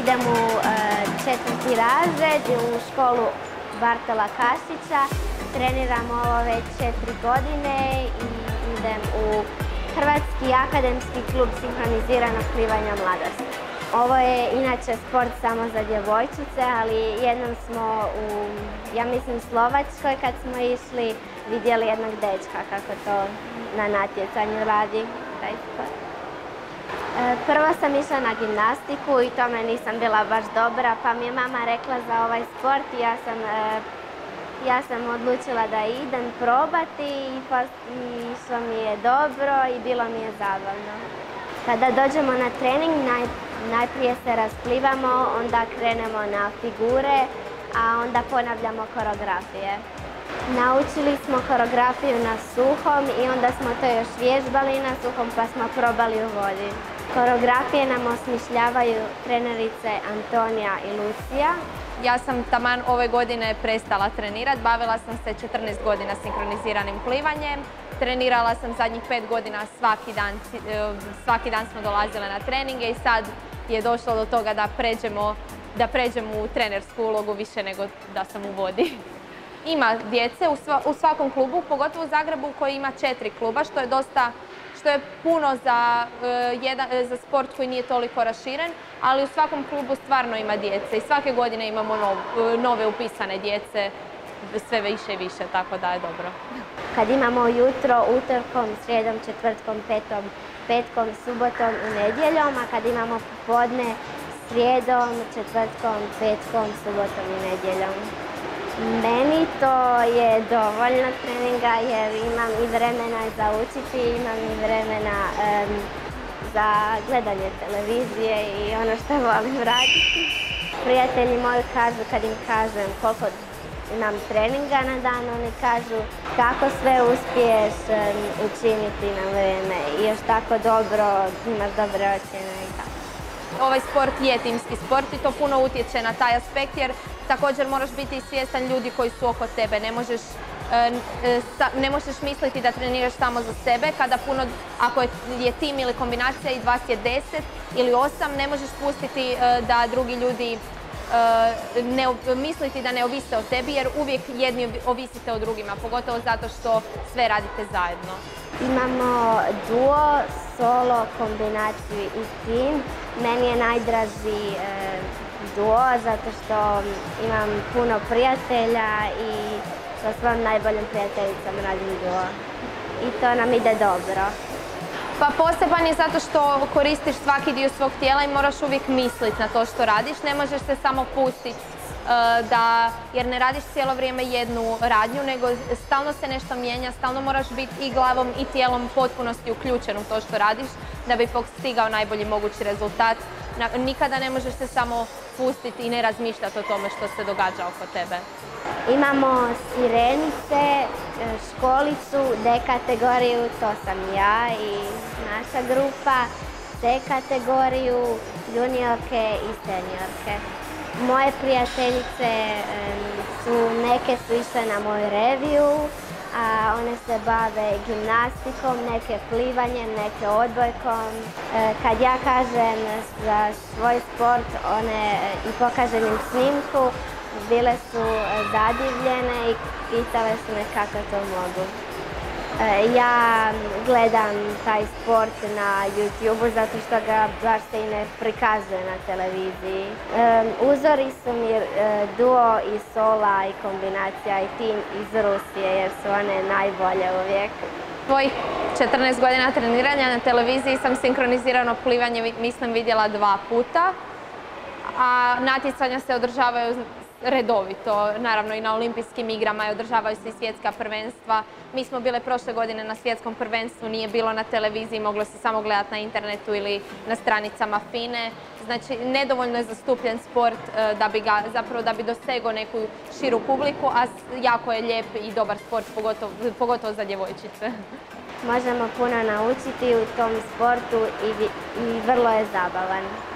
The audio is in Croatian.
Idem u e, četvrti razred u školu Bartola Kašića. Treniram ovo već četiri godine i idem u Hrvatski akademski klub sinhroniziranog plivanja mladosti. Ovo je inače sport samo za djevojčice, ali jednom smo u, ja mislim, Slovačkoj kad smo išli, vidjeli jednog dečka kako to na natjecanju radi, taj sport. E, prvo sam išla na gimnastiku i tome nisam bila baš dobra, pa mi je mama rekla za ovaj sport i ja sam, e, ja sam odlučila da idem probati i, pa, išlo mi je dobro i bilo mi je zabavno. Kada dođemo na trening, najprije se rasplivamo, onda krenemo na figure, a onda ponavljamo koreografije. Naučili smo koreografiju na suhom i onda smo to još vježbali na suhom pa smo probali u vodi. Koreografije nam osmišljavaju trenerice Antonija i Lucija. Ja sam taman ove godine prestala trenirati, bavila sam se 14 godina sinkroniziranim plivanjem. Trenirala sam zadnjih 5 godina svaki dan, svaki dan smo dolazile na treninge i sad je došlo do toga da pređemo, da pređemo u trenersku ulogu više nego da sam u vodi. Ima djece u, svakom klubu, pogotovo u Zagrebu koji ima četiri kluba, što je dosta što je puno za, e, za sport koji nije toliko raširen, ali u svakom klubu stvarno ima djece i svake godine imamo e, nove upisane djece, sve više i više, tako da je dobro. Kad imamo jutro, utorkom, srijedom, četvrtkom, petom, petkom, subotom i nedjeljom, a kad imamo popodne, srijedom, četvrtkom, petkom, subotom i nedjeljom. Meni to je dovoljno treninga jer imam i vremena za učiti, imam i vremena za gledanje televizije i ono što volim raditi. Prijatelji moji kažu kad im kažem koliko imam treninga na dan, oni kažu kako sve uspiješ učiniti na vrijeme i još tako dobro, imaš dobre ocjene i tako. Ovaj sport je timski sport i to puno utječe na taj aspekt jer također moraš biti svjestan ljudi koji su oko tebe. Ne možeš e, e, ne možeš misliti da treniraš samo za sebe, kada puno, ako je tim ili kombinacija i vas je deset ili osam, ne možeš pustiti e, da drugi ljudi ne, misliti da ne ovise o tebi jer uvijek jedni ovisite o drugima, pogotovo zato što sve radite zajedno. Imamo duo, solo, kombinaciju i tim. Meni je najdraži duo zato što imam puno prijatelja i sa svojom najboljom prijateljicom radim duo. I to nam ide dobro. Pa poseban je zato što koristiš svaki dio svog tijela i moraš uvijek misliti na to što radiš. Ne možeš se samo pustiti e, da, jer ne radiš cijelo vrijeme jednu radnju, nego stalno se nešto mijenja, stalno moraš biti i glavom i tijelom potpunosti uključen u to što radiš da bi postigao najbolji mogući rezultat. Nikada ne možeš se samo pustiti i ne razmišljati o tome što se događa oko tebe. Imamo sirenice, e, školicu, D kategoriju, to sam ja i naša grupa, C kategoriju, juniorke i seniorke. Moje prijateljice su, neke su išle na moju reviju, a one se bave gimnastikom, neke plivanjem, neke odbojkom. E, kad ja kažem za svoj sport one, i pokažem im snimku, bile su zadivljene i pitale su me kako to mogu. E, ja gledam taj sport na YouTube zato što ga baš se i ne prikazuje na televiziji. E, uzori su mi e, duo i sola i kombinacija i tim iz Rusije jer su one najbolje uvijek. Svojih 14 godina treniranja na televiziji sam sinkronizirano plivanje mislim vidjela dva puta, a natjecanja se održavaju redovito, naravno i na olimpijskim igrama i održavaju se i svjetska prvenstva. Mi smo bile prošle godine na svjetskom prvenstvu, nije bilo na televiziji, moglo se samo gledati na internetu ili na stranicama FINE. Znači, nedovoljno je zastupljen sport e, da bi ga, zapravo da bi dosegao neku širu publiku, a jako je lijep i dobar sport, pogotovo, pogotovo za djevojčice. Možemo puno naučiti u tom sportu i, i vrlo je zabavan.